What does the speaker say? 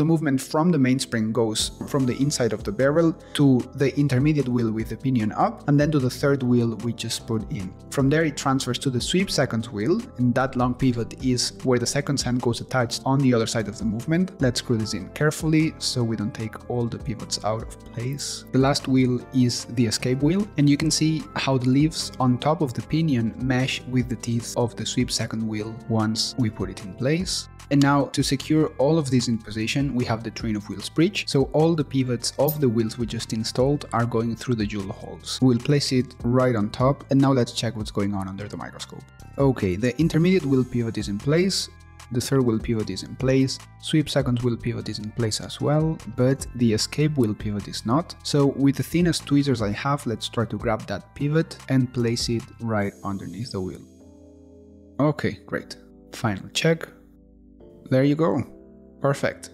The movement from the mainspring goes from the inside of the barrel to the intermediate wheel with the pinion up, and then to the third wheel we just put in. From there it transfers to the sweep second wheel, and that long pivot is where the seconds hand goes attached on the other side of the movement. Let's screw this in carefully so we don't take all the pivots out of place. The last wheel is the escape wheel, and you can see how the leaves on top of the pinion mesh with the teeth of the sweep second wheel once we put it in place. And now to secure all of these in position, we have the train of wheels bridge. So all the pivots of the wheels we just installed are going through the jewel holes. We'll place it right on top. And now let's check what's going on under the microscope. Okay, the intermediate wheel pivot is in place. The third wheel pivot is in place, sweep second wheel pivot is in place as well, but the escape wheel pivot is not. So with the thinnest tweezers I have, let's try to grab that pivot and place it right underneath the wheel. Okay, great. Final check. There you go. Perfect.